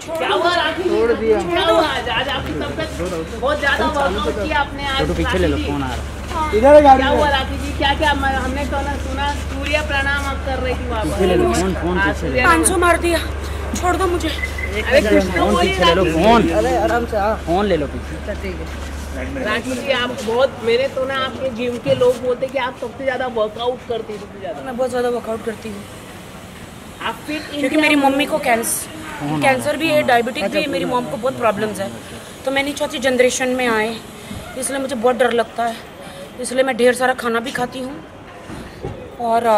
क्या हुआ? राखी छोड़ दिया आज आज आपकी तबीयत बहुत ज़्यादा वर्कआउट किया आपने आज। पीछे ले लो। फ़ोन आ रहा इधर है गाड़ी क्या हुआ राखी जी? क्या क्या हमने सुना सुना सूर्य प्रणाम आप कर रही थी वहाँ फ़ोन फ़ोन हाँ, पीछे पाँच सौ मार दिया। छोड़ दो मुझे। अरे तो फ़ोन पीछे ले लो फ़ोन। अरे आराम से हाँ फ़ोन ले लो पीछे। जी। राखी जी आप बहुत मैंने सुना आपके जिम के लोग बोलते कि आप सबसे ज़्यादा वर्कआउट करती हैं सबसे ज़्यादा। मैं बहुत ज़्यादा वर्कआउट करती हूँ। आप फिट क्योंकि मेरी मम्मी को कैंसर कैंसर भी है डायबिटिक भी है मेरी मॉम को बहुत प्रॉब्लम्स है। तो मैं नहीं चाहती जनरेशन में आए इसलिए मुझे बहुत डर लगता है। इसलिए मैं ढेर सारा खाना भी खाती हूँ और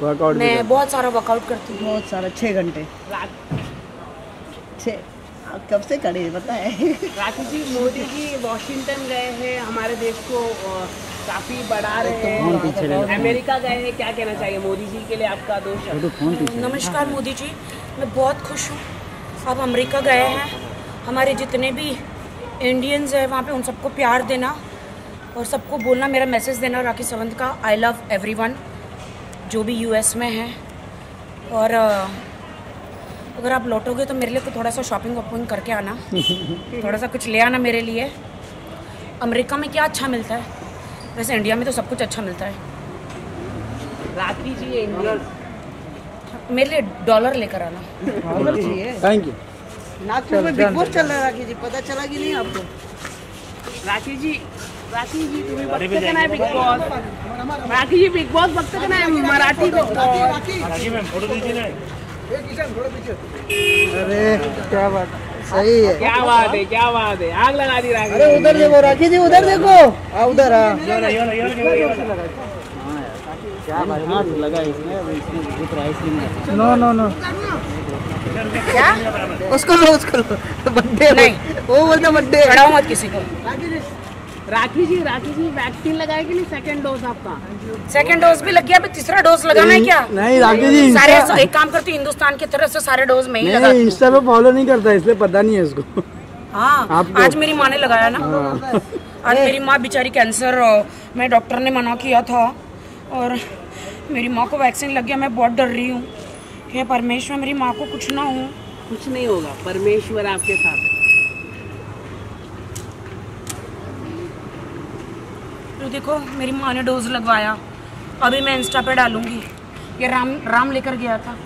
वर्कआउट मैं बहुत सारा वर्कआउट करती हूँ। बहुत सारा छः घंटे। छः कब से हैं पता है? राखी जी मोदी जी वॉशिंगटन गए हैं हमारे देश को काफ़ी बढ़ा रहे हैं। अमेरिका गए हैं क्या कहना चाहिए मोदी जी के लिए आपका दोष? पीछे नमस्कार मोदी जी मैं बहुत खुश हूँ। आप अमेरिका गए हैं। हमारे जितने भी इंडियंस हैं वहाँ पे उन सबको प्यार देना और सबको बोलना मेरा मैसेज देना राखी सावंत का आई लव एवरीवन जो भी यूएस में हैं। और अगर आप लौटोगे तो मेरे लिए तो थोड़ा सा शॉपिंग वॉपिंग करके आना। थोड़ा सा कुछ ले आना मेरे लिए। अमेरिका में क्या अच्छा मिलता है? वैसे इंडिया में तो सब कुछ अच्छा मिलता है। राखी जी इंडियन मेरे लिए डॉलर लेकर आना। थैंक यू नागपुर में बिग बॉस चल रहा है राखी जी पता चला कि नहीं आपको? राखी जी राखी जी तुम्ही बघते का नाही Bigg Boss Rakhi ji Bigg Boss बघते का। नाही मराठी बिग बॉस अरे क्या बात सही है। क्या बात है क्या बात है। आग लगा दी राखी अरे उधर देखो राखी जी उधर देखो। हाँ उधर हाँ क्या भाई हाथ लगा इसमें इसमें भूत रहा है इसलिए नो नो नो क्या? उसको लो उसको लो। बर्थडे नहीं। वो बोलता बर्थडे चढ़ाओ मत किसी को। राखी जी राखी जी वैक्सीन लगाएगी नहीं? सेकंड डोज आपका। सेकंड डोज भी लग गया अभी तीसरा डोज लगाना है क्या? नहीं राखी जी सारे एक काम करती हिंदुस्तान की तरफ़ से सारे डोज में ही लगा। नहीं इंस्टा पे फॉलो नहीं करता इसलिए पता नहीं है उसको हाँ आज मेरी माँ ने लगाया ना। आज मेरी माँ बेचारी कैंसर मैं डॉक्टर ने मना किया था। और मेरी माँ को वैक्सीन लग गया मैं बहुत डर रही हूँ हे परमेश्वर मेरी माँ को कुछ ना हो। कुछ नहीं होगा परमेश्वर आपके साथ तो देखो मेरी माँ ने डोज लगवाया। अभी मैं इंस्टा पे डालूँगी। ये राम राम लेकर गया था।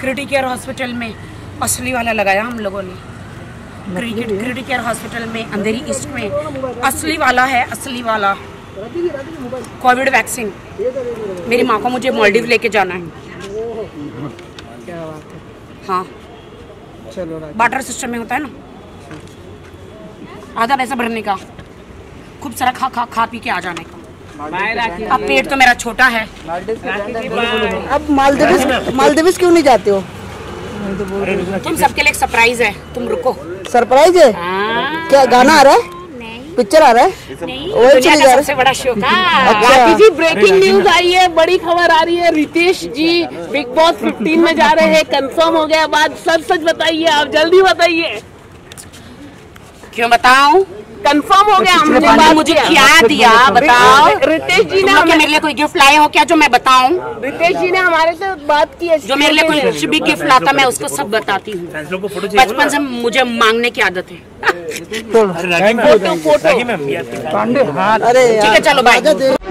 क्रिटी केयर हॉस्पिटल में असली वाला लगाया हम लोगों ने। क्रिकेट क्रिटी केयर हॉस्पिटल में अंधेरी ईस्ट में असली वाला है असली वाला। Covid vaccine. मेरी माँ को मुझे मालदीव लेके जाना है। क्या बात है। हाँ। चलो बाटर सिस्टम में होता है ना? आधा पैसा भरने का। खूब सारा खा खा खा पी के आ जाने का। अब पेट तो मेरा छोटा है। अब मालदीव मालदीव क्यों नहीं जाते हो? तुम सबके लिए एक सरप्राइज़ है। तुम रुको। सरप्राइज़ है? हाँ, क्या गाना आ रहा है? पिक्चर आ रहा है? नहीं दुनिया का सबसे बड़ा शो का। अच्छा। जी ब्रेकिंग न्यूज़ आई है बड़ी खबर आ रही है। रितेश जी बिग बॉस 15 में जा रहे हैं कंफर्म हो गया बात। सच सच बताइए आप जल्दी बताइए। क्यों बताऊँ? कंफर्म हो गया हमने बात मुझे क्या। दिया बताओ। रितेश जी ने मेरे लिए कोई गिफ्ट लाए हो क्या? जो मैं बताऊँ। रितेश जी ने हमारे से बात की है जो मेरे लिए कोई कुछ भी गिफ्ट लाता मैं उसको सब बताती हूँ। बचपन से मुझे मांगने की आदत है। फ़ोटो फ़ोटो पांडे अरे ठीक है चलो बाय